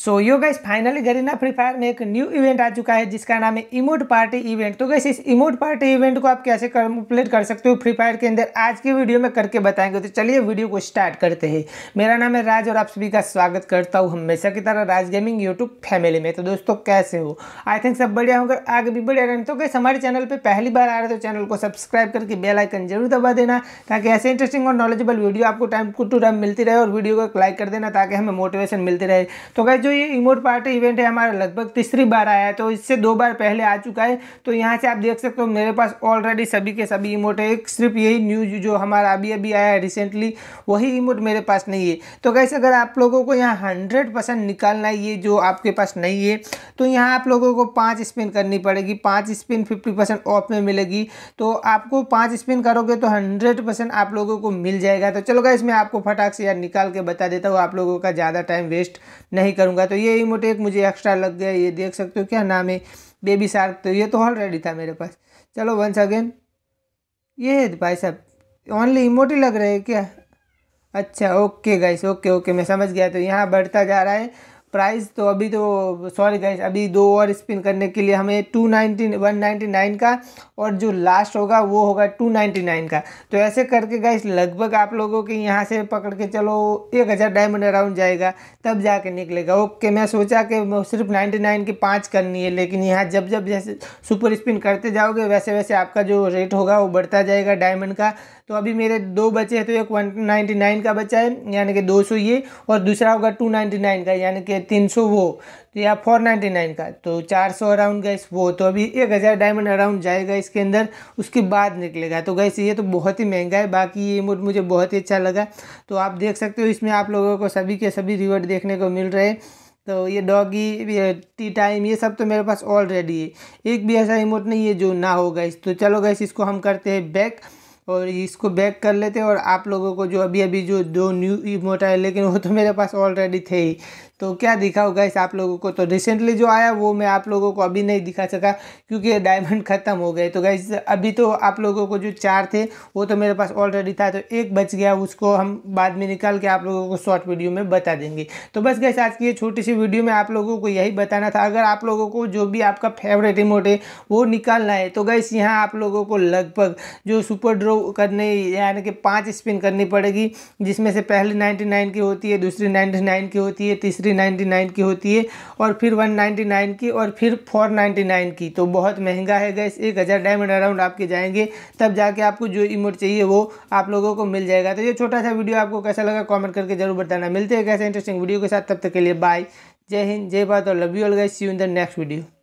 So yo guys finally Garena free fire में एक new event आ चुका है, जिसका नाम है इमोट पार्टी इवेंट तो गाइस इस इमोट पार्टी इवेंट को आप कैसे कंप्लीट कर सकते हो फ्री फायर के अंदर? आज की वीडियो में करके बताएँगे। तो चलिए वीडियो को स्टार्ट करते हैं। मेरा नाम है राज और आप सभी का स्वागत करता हूँ हमेशा की तरह राज गेमिंग यूट्यूब फैमिली में। तो दोस्तों, कैसे हो? आई थिंक सब बढ़िया होगा आगे भी बढ़िया रहें तो कैसे हमारे चैनल पर पहली बार आ रहे तो चैनल को सब्सक्राइब करके बेलाइकन ज़रूर दबा देना, ताकि ऐसे इंटरेस्टिंग और नॉलेजेबल वीडियो आपको टाइम टू टाइम मिलती रहे और वीडियो को लाइक कर देना, ताकि हमें मोटिवेशन मिलती रहे। तो गाइस जो ये इमोट पार्टी इवेंट है, हमारा लगभग तीसरी बार आया है तो इससे दो बार पहले आ चुका है। तो यहाँ से आप देख सकते हो, मेरे पास ऑलरेडी सभी के सभी इमोट है सिर्फ़ यही न्यूज़ जो हमारा अभी अभी आया है रिसेंटली वही इमोट मेरे पास नहीं है। तो कैसे अगर आप लोगों को यहाँ हंड्रेड परसेंट निकालना है, ये जो आपके पास नहीं है तो यहाँ आप लोगों को पाँच स्पिन करनी पड़ेगी। पाँच स्पिन फिफ्टी परसेंट ऑफ़ में मिलेगी। तो आपको पाँच स्पिन करोगे तो हंड्रेड परसेंट आप लोगों को मिल जाएगा। तो चलो इसमें आपको फटाक से यार निकाल के बता देता हूँ, आप लोगों का ज़्यादा टाइम वेस्ट नहीं करूँगा। तो ये इमोट एक मुझे एक्स्ट्रा लग गया, ये देख सकते हो क्या नाम है बेबी शार्क तो ये तो ऑलरेडी था मेरे पास। चलो वंस अगेन ये है भाई साहब ओनली इमोटी लग रहे हैं क्या? अच्छा ओके गाइस ओके ओके मैं समझ गया तो यहाँ बढ़ता जा रहा है। प्राइस तो अभी तो सॉरी गाइस अभी दो और स्पिन करने के लिए हमें two ninety one ninety nine का और जो लास्ट होगा वो होगा टू नाइन्टी नाइन का। तो ऐसे करके गाइस लगभग आप लोगों के यहाँ से पकड़ के चलो, एक हज़ार डायमंड अराउंड जाएगा, तब जाके निकलेगा। ओके मैं सोचा कि सिर्फ़ नाइन्टी नाइन की पाँच करनी है, लेकिन यहाँ जब जब जैसे सुपर स्पिन करते जाओगे, वैसे वैसे आपका जो रेट होगा वो बढ़ता जाएगा डायमंड का। तो अभी मेरे दो बचे हैं तो एक वन नाइन्टी नाइन का बचा है, यानी कि दो सौ ये, और दूसरा होगा टू नाइन्टी नाइन का, यानी कि तीन सौ वो तो या फोर नाइन्टी नाइन का। तो चार सौ अराउंड गैस वो तो अभी एक हज़ार डायमंड अराउंड जाएगा इसके अंदर, उसके बाद निकलेगा। तो गैस ये तो बहुत ही महँगा है, बाकी ये मोड मुझे बहुत ही अच्छा लगा। तो आप देख सकते हो, इसमें आप लोगों को सभी के सभी रिवॉर्ड देखने को मिल रहे हैं। तो ये डॉगी टी टाइम ये सब तो मेरे पास ऑलरेडी है। एक भी ऐसा इमोट नहीं है जो ना होगा इस तो चलो गैस इसको हम करते हैं बैक और इसको बैक कर लेते और आप लोगों को जो अभी अभी जो दो न्यू इमोट आए, लेकिन वो तो मेरे पास ऑलरेडी थे ही। तो क्या दिखाओ गैस आप लोगों को? तो रिसेंटली जो आया, वो मैं आप लोगों को अभी नहीं दिखा सका, क्योंकि डायमंड ख़त्म हो गए। तो गैस अभी तो आप लोगों को जो चार थे, वो तो मेरे पास ऑलरेडी था तो एक बच गया, उसको हम बाद में निकाल के आप लोगों को शॉर्ट वीडियो में बता देंगे। तो बस गैस आज की ये छोटी सी वीडियो में आप लोगों को यही बताना था, अगर आप लोगों को जो भी आपका फेवरेट इमोट है, वो निकालना है तो गैस यहाँ आप लोगों को लगभग जो सुपर ड्रो करने, यानी कि पाँच स्पिन करनी पड़ेगी, जिसमें से पहली नाइन्टी की होती है, दूसरी नाइन्टी की होती है, तीसरी थ्री नाइन्टी नाइन की होती है, और फिर वन नाइन्टी नाइन की, और फिर फोर नाइन्टी नाइन की। तो बहुत महँगा है गैस एक हज़ार डायमंड अराउंड आपके जाएँगे, तब जाके आपको जो इमोट चाहिए वो आप लोगों को मिल जाएगा। तो ये छोटा सा वीडियो आपको कैसा लगा कॉमेंट करके ज़रूर बताना। मिलते हैं कैसे इंटरेस्टिंग वीडियो के साथ, तब तक के लिए बाय जय हिंद, जय भारत, और love you all guys you in the next video